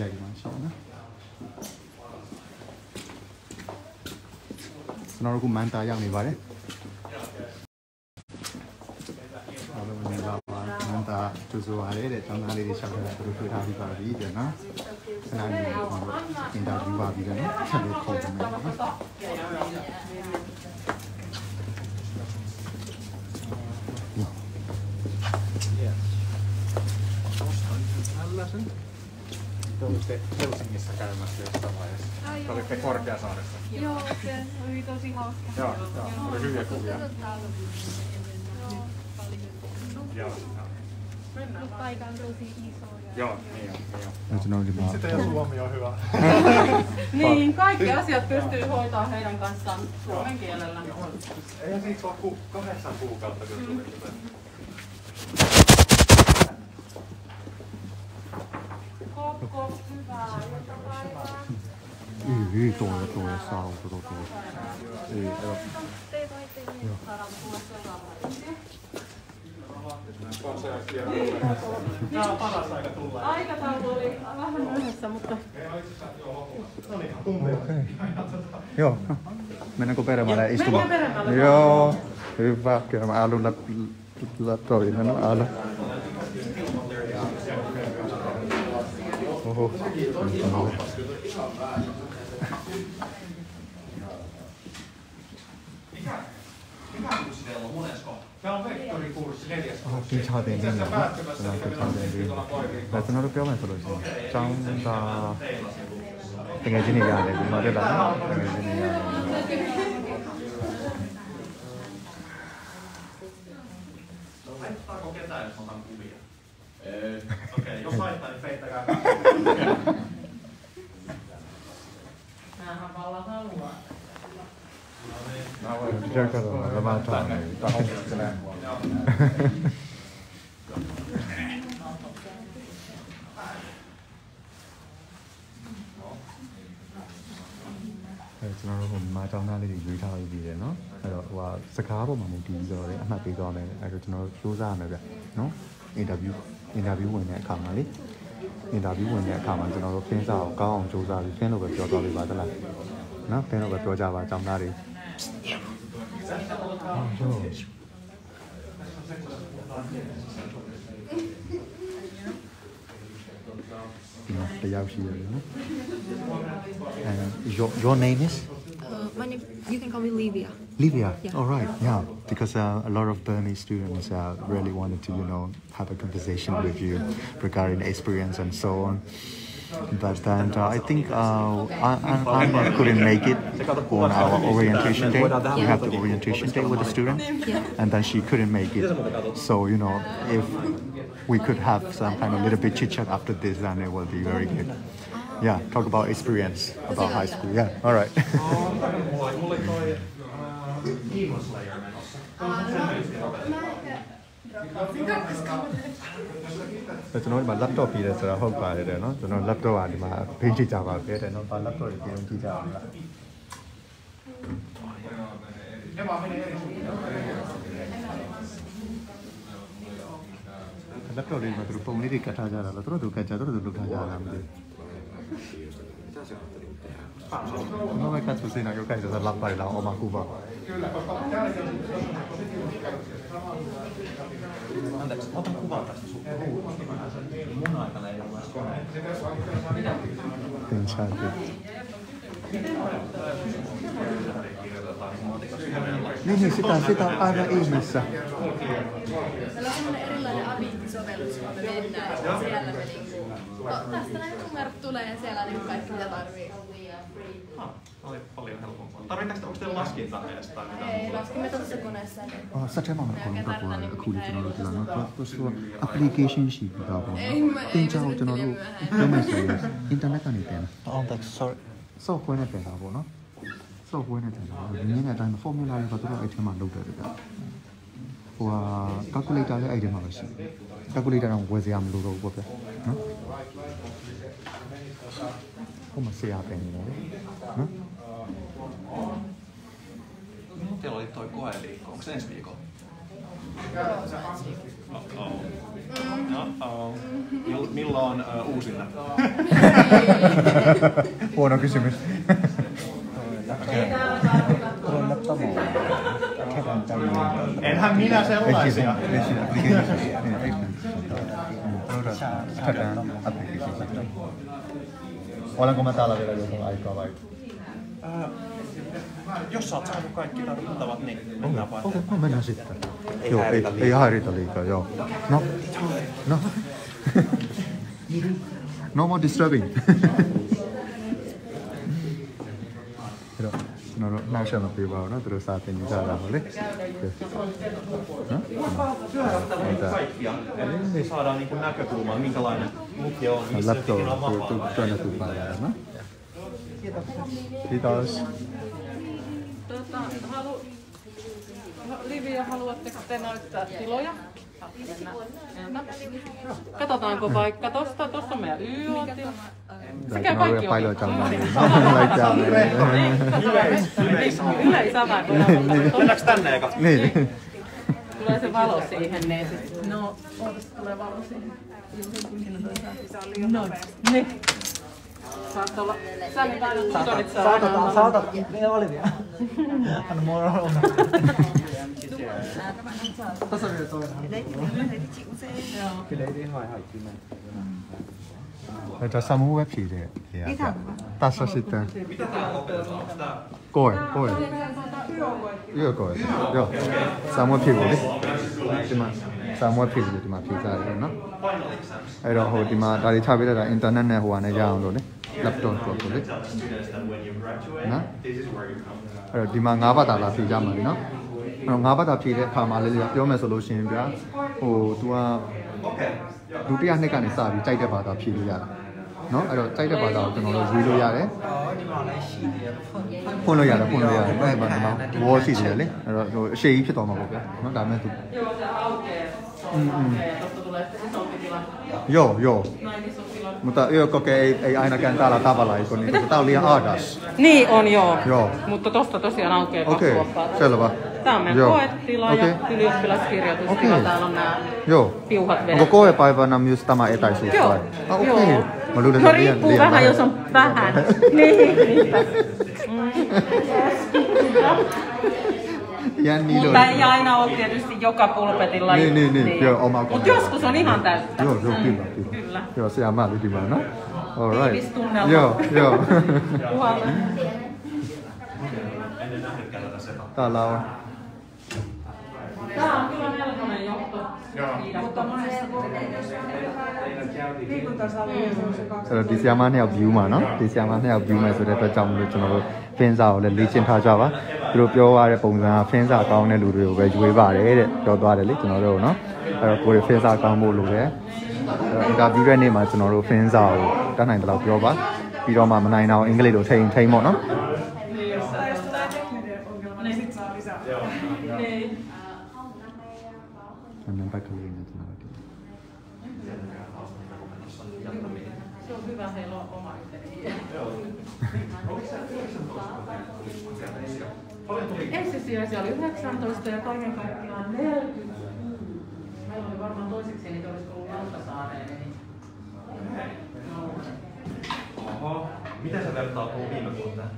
ရိုက်ဒီမှာရှိတယ်နော်ကျွန်တော်တို့ကမန်တာရောက်နေပါတယ်အားလုံးမင်္ဂလာပါမန်တာကျူဆိုပါလေတဲ့ကျောင်းသားလေးတွေရှောက်ထားတာသူတို့တွေ့ထားပြီးပါပြီတဲ့နော်ခဏလေးကျွန်တော်တို့အင်တာဗျူးပါပြီးတယ်နော်ဆက်ပြီးခေါ်ပါမယ်နော် tällaisen. te olitte Helsingissä käymässä jossain vaiheessa. Te olitte Korkeasaaressa. Joo, se oli tosi hauska. joo, joo, joo, oli hyviä kuvia. Joo, joo. Paikka on tosi iso. Joo, niin joo. Niin on. Niin suomi on hyvä? niin, kaikki asiat pystyy hoitamaan heidän kanssaan suomen kielellä. Eihän siitä vaan kuin kahdeksan kuukautta, kun tuli. Mm. အဲ့တော့ Teitä oikein. Saadaan tulla seuraavaksi. Tämä on paras aika tulla. Aikataulu oli vähän myöhässä, mutta Joo. Mennäänkö peremmälle istumaan? Joo. Hyvä. Kyllä mä alun toinen on ala. Oho. Tämä on vektorikurssi neljäs kurssi. Itse asiassa päättymässä, mikä minä olen siis tuolla on rupeaa olemaan soluisi. Santa... Tekee sinijääne, kun mä edellä. Tekee ketään, jos otan kuvia? Okei, jos haittaa, niin peittäkää. င်းနေရတယ်ဒီမှာတက်လာတကယ်ချင်းနေရတယ် Haittaako ketään, jos otan kuvia? Okei, jos haittaa, niin feittäkää. näähän vallan haluaa. Mitä katsotaan, tämä tänne. အဲကျွန်တော်တို့ဟိုမှာတောင်းသားလေးတွေရွေးထားပြီးပြီတယ်နော်အဲ့တော့ဟိုဟာစကားပေါ်မှာမူတည်ပြီးတော့လည်းအမှတ်ပေးသွားမယ်အဲ့တော့ကျွန်တော်တို့စူးစမ်းရမယ်ဗျနော်အင်တာဗျူးအင်တာဗျူးဝင်တဲ့အခါမှာလေ အင်တာဗျူးဝင်တဲ့အခါမှာကျွန်တော်တို့ဖင်းစာကိုကောင်းအောင်စူးစမ်းပြီးဖင်းလို့ပဲပြောသွားပေးပါသလားနော်ဖင်းလို့ပဲပြောကြပါတောင်းသားတွေနော်တရားရှိရတယ်နော် And your your name is Uh, my name, you can call me Livia. Livia. Yeah. All right. Yeah, because uh, a lot of Burmese students uh, really wanted to, you know, have a conversation with you regarding experience and so on. But then uh, I think uh, I, I, I couldn't make it on our orientation day. We have the orientation day with the student, and then she couldn't make it. So you know, if we could have some kind of little bit chit chat after this, then it will be very good. Yeah, talk about experience about high school. Yeah, all right. Mulla oli, mulla oli toi uh, Demon Slayer menossa. ။ကျွန်တော်ဒီမှာ laptop ပြီးတယ်ဆိုတော့ဟုတ်ပါတယ်တဲ့နော်။ကျွန်တော် laptop ကဒီမှာဖေးကြည့်ကြပါပဲတဲ့နော်။ဘာ laptop တွေပြင်ကြည့်ကြအောင်လား Ne vaan menee eri suuntaan. ။ laptop တွေမှာသူတို့ပုံလေးတွေကတ်ထားကြတာလား။သူတို့သူကတ်ကြသူတို့သူလုပ်ထားကြတာမသိဘူး။ No mä katson siinä jokaisella lapparilla on oma kuva. Kyllä, koska Anteeksi, ota kuva tästä sun. Mun aikana ei ole koneita. Enchanted. Niin, niin sitä, sitä on aina ihmeessä. Siellä on erilainen abitti-sovellus, kun me mennään, siellä me niinku no, tästä näin numerot tulee ja siellä niinku kaikki mitä tarvii. Ah, oli paljon helpompaa. Tarvitaanko onko teillä laskinta edes tai mitä Ei, muuta? laskimme tuossa koneessa. Niin. Ah, sa tema on kun tapua kuulitကျွန်တော်တို့ဒီလောက်တော့ဆို application ရှိပြီးတော့ပေါ့နော်။သင်ချောင်းကျွန်တော်တို့ပြောမယ်ဆိုရင် internet ကနေပြန်တာ။ Anteeksi, sorry. software နဲ့ပြန်တာပေါ့နော် software နဲ့ပြန်တာဒီနည်းနဲ့အတိုင်း formula တွေကတော့အဲ့ထဲမှာလုပ်တယ်ဗျဟိုဟာ calculator လည်းအဲ့ထဲမှာပဲရှိတယ် calculator တော့ဝယ်စရာမလိုတော့ဘူးပေါ့ဗျနော်ဟိုမှာဆရာပြန်နေတယ်နော် Milloin teillä oli toi koeliikko? Onko se ensi viikolla? Uh-oh. Mill- Milloin uh, uusinta? Huono kysymys. Enhän minä sellaisia. Olenko mä täällä vielä jotain aikaa vai? Äh, jos sä oot saanut kaikki tarvittavat, niin mennään vaan. Okei, no mennään sitten. Ei joo, ei, häiritä ei liikaa. häiritä liikaa, joo. No, no. no more disturbing. siya mapibaw? Pero sa atin yung sarang ulit. No? Entä? Kaikkia. Eli saadaan niin näkökulmaa, minkälainen lukio on, missä ikinä on vapaa. tu, tuonne? Kiitos. Tota, halu... Livia, haluatteko te näyttää tiloja? Katsotaanko vaikka tosta, tosta on meidän YO-tila. Se käy kaikki Paljon ottaa. Mennäänkö tänne eka? Niin. Tulee se valo siihen, niin sit. No, ootas tulee valo siihen. No, niin. Saat olla... Sä nyt aina tutorit saa Saatat, ne oli vielä. Anna mulla on Tässä on vielä toinen. Kyllä ei ihan ihan kyllä. Tässä on muu website. Tässä sitten. Koe, koe. Yökoe. Joo. Samoin pivuuli. Tämä samoin pivuuli tämä pizza ရယ်နော်အဲ့တော့ဟိုဒီမှာဒါတွေချပေးလိုက်တာ internet နဲ့ဟိုကနေရအောင်လို့လေ laptop ဆိုလို့လေ Tell students that when you graduate, Huh? this is where you come. အဲ့တော့ဒီမှာ၅ဘာသာလာဖြေကြမှာလीနော်အဲ့ တော့၅ဘာသာဖြေတဲ့အခါမှာလည်းပြောမယ်ဆိုလို့ရှိရင်ဗျာဟို तू က Okay. ဒုတိယနှစ်ကနေစပြီးကြိုက်တဲ့ဘာသာဖြေလို့ရတယ်နော်အဲ့တော့ကြိုက်တဲ့ဘာသာကိုကျွန်တော်တို့ရွေးလို့ရတယ်အော်ဒီမှာလည်းရှိတယ်ဖွင့်ဖွင့်လို့ရတယ်ဖွင့်လို့ရတယ်အဲ့ဒါဒီမှာဝေါ်ရှိတယ်လေအဲ့တော့ဟိုအရှိကြီးဖြစ်သွားမှာပေါ့ဗျာနော်ဒါမဲ့သူ Joo, se aukeaa. Mm, mm. Aukeaa, Tosta tulee sitten isompi tila. ယောယော Näin iso tila. mutta yökoke ei, ei ainakaan täällä tavalla, eikö niin, koska tää on liian aadas. Niin on joo. Joo. Mutta tosta tosiaan aukeaa kaksi Okei, luokkaa. selvä. Tää on meidän Joo. koetila Okei. ja ylioppilaskirjoitustila. Okei. Täällä on nämä Joo. piuhat Onko vedet. koepäivänä myös tämä etäisyys Joo. vai? Ah, okei. Joo. Mä luulen, No riippuu liian vähän, jos on vähän. niin, niinpä. Jänni Mutta ei aina ole tietysti joka pulpetilla. Niin, niin, niin. Joo, oma Mutta joskus on ihan täyttä. Joo, joo, Mm, kyllä, kyllä. Kyllä. Joo, siellä mä olin no? All right. Tiivistunnelma. Joo, joo. Täällä on. melkoinen johto. Joo.အဲ့တော့ဒီဆီယာမနှစ်ယောက် view မှာเนาะဒီဆီယာမနှစ်ယောက် view မှာဆိုတဲ့အတွက်ကြောင့်မလို့ကျွန်တော်တို့ fin စာကိုလည်းလေ့ကျင့်ထားကြပါသူတို့ပြောရတဲ့ပုံစံက fin စာကောင်းတဲ့လူတွေကိုပဲရွေးပါတယ်တဲ့ပြောသွားတယ်လေကျွန်တော်တို့เนาะအဲ့တော့ကိုယ် fin စာကောင်းဖို့လိုတယ်အဲ့တော့ interview တဲ့နေ့မှာကျွန်တော်တို့ fin စာကိုတတ်နိုင်တယ်လို့ပြောပါပြီးတော့မှမနိုင်တော့အင်္ဂလိပ်လိုထိန်ထိန်ပေါ့เนาะ Niin. နံ meidän vaikka liineet nälkeen. Se on hyvä, heillä on oma yhteinen Ensisijaisia oli 19 ja kaiken kaikkiaan 40. Meillä oli varmaan toiseksi, niin olisi ollut Lauttasaareen. Niin... Oho. Miten se vertautuu viime vuoteen?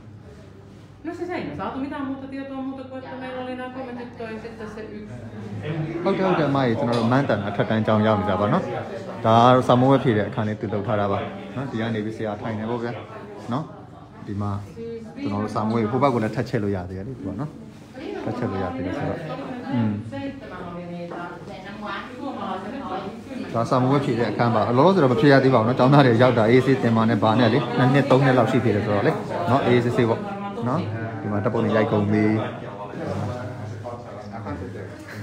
No se seinä. Saatu mitään muuta tietoa muuta kuin, että meillä oli nämä kommentit toi sitten se yksi. ဟုတ်တယ်ဟုတ်တယ်အမကြီးကျွန်တော်တို့မန်တန်အထက်တန်းကျောင်းရောက်နေကြပါနော်ဒါကတော့စာမိုးဝက်ဖြည့်တဲ့အခါလေးတူလောက်ထားတာပါနော်ဒီကနေပြီးဆရာထိုင်နေပေါ့ဗျာနော်ဒီမှာကျွန်တော်တို့စာမိုးဝက်ဟိုဘက်ကလည်းထပ်ချက်လို့ရသေးတယ်လေဒီပါနော်ထပ်ချက်လို့ရသေးတယ်ဆိုတော့อืมဒါစာမိုးဝက်ဖြည့်တဲ့အခန်းပါအလောလောဆိုတော့မဖြည့်ရသေးပါဘူးနော်ကျောင်းသားတွေရောက်တာအေးဆေးတင်ပါနဲ့ဗာနဲ့လေနှစ်နှစ်သုံးနှစ်လောက်ရှိဖြည့်တယ်ဆိုတော့လေနော်အေးဆေးဆေးပေါ့ နော်ဒီမှာတပ်ပုံတွေရိုက်ကုန်ပြီ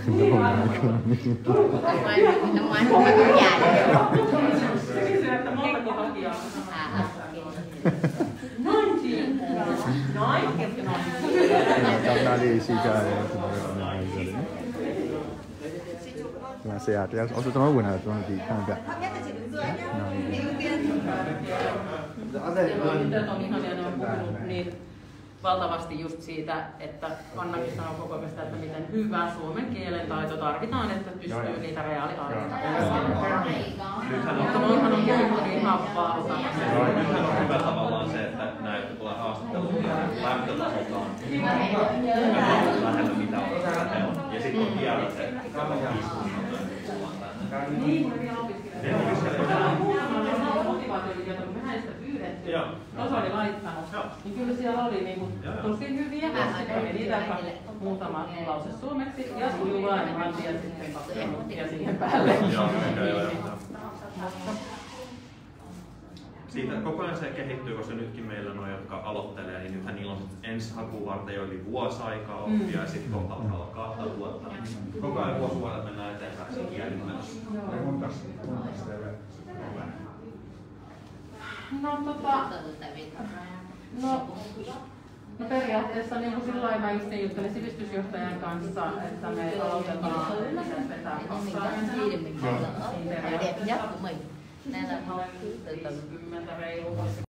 ဒီမှာဒီမှာတော့ရတယ်ကျောင်းသားလေးရှိကြတယ်ကျွန်တော်တို့အများကြီးဆိုတယ်ကျွန်တော်ဆရာတရားအောင်ဆိုကျွန်တော်ဝင်လာကျွန်တော်ဒီခံပြနော် on on niin valtavasti just siitä, että Annakin sanoo koko ajan sitä, että miten hyvä suomen kielen taito tarvitaan, että pystyy niitä reaaliarvoja. Nythän Mutta on, on puhuttu niin ihan valtavasti. nythän on hyvä tavallaan se, että kun tulee haastatteluun, niin lämpötasoltaan lähellä mitä on. Ja sitten on vielä se Niin, kun ne vielä opiskelevat. Täällä on muutama näitä motivaatiovideoita, kun mehän pyydetty. Joo. Osa oli laittanut. Joo. Niin kyllä siellä oli niinku Joo, joo. tosi hyviä. Ja sitten oli niitä muutama lause suomeksi ja sujuvaa englantia sitten kaksi minuuttia siihen päälle. Joo, joo, joo, joo. Siitä koko ajan se kehittyy, koska nytkin meillä on, jotka aloittelee, niin nythän niillä on ensi hakuun varten jo yli vuosi aikaa oppia ja sitten kohta alkaa olla kahta vuotta. Koko ajan vuosi vuodelta mennään eteenpäin siinä kielinumerossa. No tota, no, no periaatteessa niin kuin sillä lailla mä just juttelin sivistysjohtajan kanssa, että me aloitetaan vetää passaa cứ từ từ 50 reilu